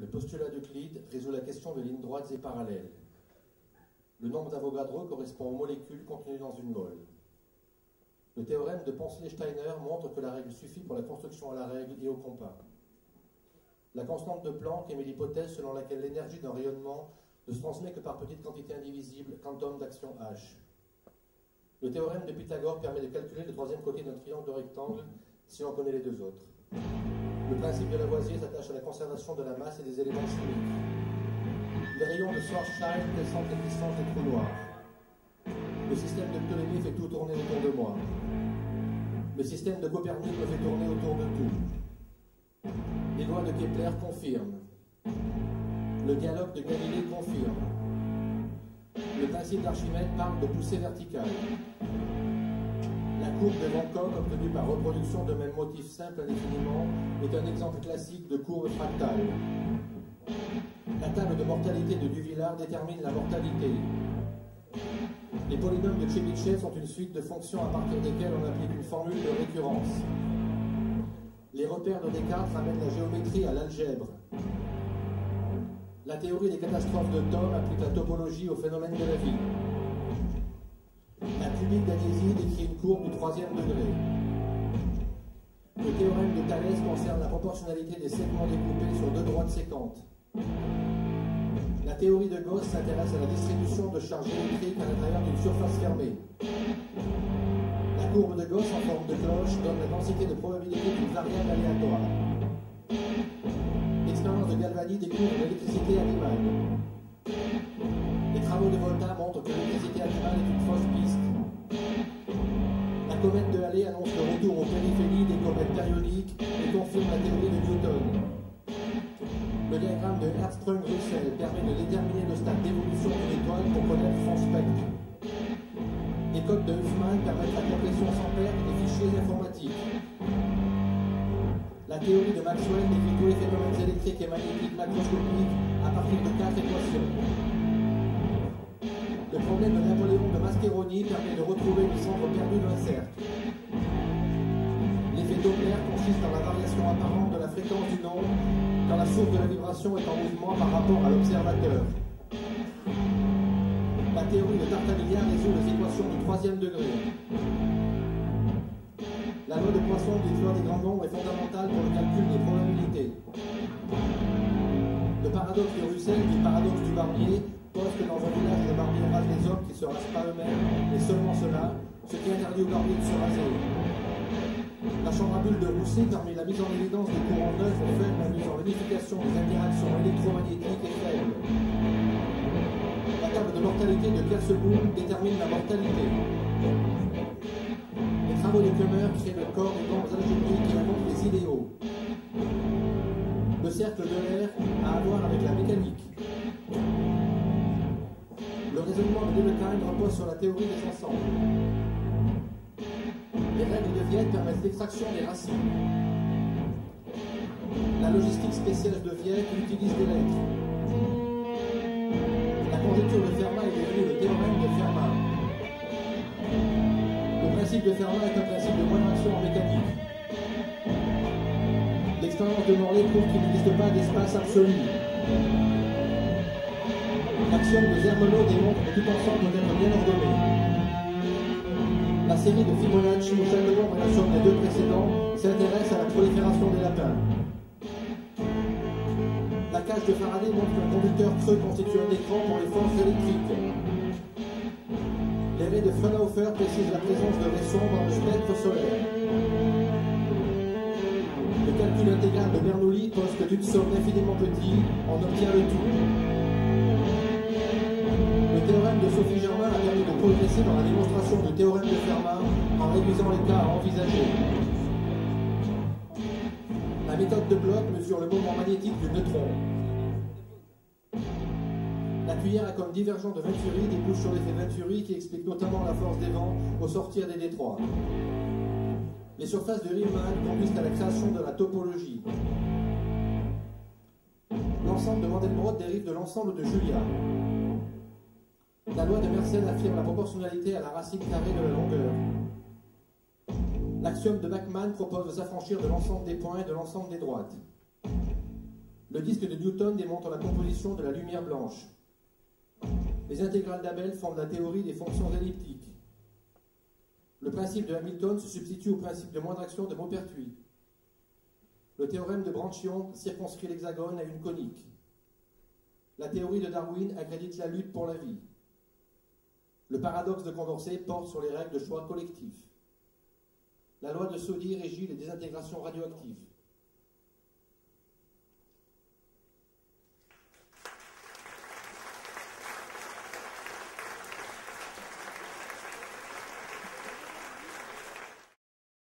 Le postulat d'Euclide résout la question de lignes droites et parallèles. Le nombre d'Avogadro correspond aux molécules contenues dans une mole. Le théorème de Ponsonnet-Steiner montre que la règle suffit pour la construction à la règle et au compas. La constante de Planck émet l'hypothèse selon laquelle l'énergie d'un rayonnement ne se transmet que par petites quantités indivisibles, quantum d'action h. Le théorème de Pythagore permet de calculer le troisième côté d'un triangle rectangle si l'on connaît les deux autres. Le principe de Lavoisier s'attache à la conservation de la masse et des éléments chimiques. Les rayons de Schwarzschild descendent l'existence des trous noirs. Le système de Ptolémée fait tout tourner autour de moi. Le système de Copernic me fait tourner autour de tout. Les lois de Kepler confirment. Le dialogue de Galilée confirme. Le principe d'Archimède parle de poussée verticale. La courbe de Van obtenue par reproduction de même motif simple indéfiniment, est un exemple classique de courbe fractale. La table de mortalité de Duvillard détermine la mortalité. Les polynômes de Chebyshev sont une suite de fonctions à partir desquelles on applique une formule de récurrence. Les repères de Descartes ramènent la géométrie à l'algèbre. La théorie des catastrophes de Thom applique la topologie au phénomène de la vie. Une courbe du troisième degré. Le théorème de Thalès concerne la proportionnalité des segments découpés sur deux droites séquentes. La théorie de Gauss s'intéresse à la distribution de charges électriques à l'intérieur d'une surface fermée. La courbe de Gauss en forme de cloche donne la densité de probabilité d'une variable aléatoire. L'expérience de Galvani découvre l'électricité animale. Les travaux de Volta montrent que l'électricité animale est une fausse le retour aux périphéries des comètes périodiques et confirme la théorie de Newton. Le diagramme de Hertzsprung-Russell permet de déterminer le stade d'évolution d'une étoile pour connaître son spectre. Les codes de Huffman permettent la compression sans perte des fichiers informatiques. La théorie de Maxwell décrit tous les phénomènes électriques et magnétiques macroscopiques à partir de quatre équations. Le problème de Napoléon de Mascheroni permet de retrouver le centre perdu d'un cercle. Consiste en la variation apparente de la fréquence du nombre quand la source de la vibration est en mouvement par rapport à l'observateur. La théorie de Tartaglia résout les équations du troisième degré. La loi de Poisson du loi des grands nombres est fondamentale pour le calcul des probabilités. Le paradoxe de Russell du paradoxe du barbier pose que dans un village de barbier rase les hommes qui se rasent pas eux-mêmes, et seulement cela, ce qui interdit au barbier de se raser. La chambre à bulles de Rousset permet la mise en évidence des courants neufs faibles la mise en vérification des interactions électromagnétiques et faibles. La table de mortalité de Kerseboom détermine la mortalité. Les travaux de Kummer créent le corps des nombres algébriques qui rencontrent les idéaux. Le cercle de l'air a à voir avec la mécanique. Le raisonnement de Dedekind repose sur la théorie des ensembles. Les règles de Vienne permettent l'extraction des racines. La logistique spéciale de Vienne utilise des lettres. La conjecture de Fermat est devenue le théorème de Fermat. Le principe de Fermat est un principe de moindre action en mécanique. L'expérience de Morley prouve qu'il n'existe pas d'espace absolu. L'action de Zermelo démontre que tout ensemble doit être bien ordonné. La série de Fibonacci chaque nombre est la somme des deux précédents s'intéresse à la prolifération des lapins. La cage de Faraday montre qu'un conducteur creux constitue un écran pour les forces électriques. Les raies de Fraunhofer précisent la présence de raies dans le spectre solaire. Le calcul intégral de Bernoulli pose que d'une somme infiniment petite, on obtient le tout. Théorème de Sophie Germain a permis de progresser dans la démonstration du théorème de Fermat en réduisant les cas à envisager. La méthode de Bloch mesure le moment magnétique du neutron. La cuillère à comme divergent de Venturi débouche sur l'effet Venturi qui explique notamment la force des vents au sortir des détroits. Les surfaces de Riemann conduisent à la création de la topologie. L'ensemble de Mandelbrot dérive de l'ensemble de Julia. La loi de Mersenne affirme la proportionnalité à la racine carrée de la longueur. L'axiome de Bachmann propose de s'affranchir de l'ensemble des points et de l'ensemble des droites. Le disque de Newton démontre la composition de la lumière blanche. Les intégrales d'Abel fondent la théorie des fonctions elliptiques. Le principe de Hamilton se substitue au principe de moindre action de Maupertuis. Le théorème de Branchion circonscrit l'hexagone à une conique. La théorie de Darwin accrédite la lutte pour la vie. Le paradoxe de Condorcet porte sur les règles de choix collectifs. La loi de Soddy régit les désintégrations radioactives.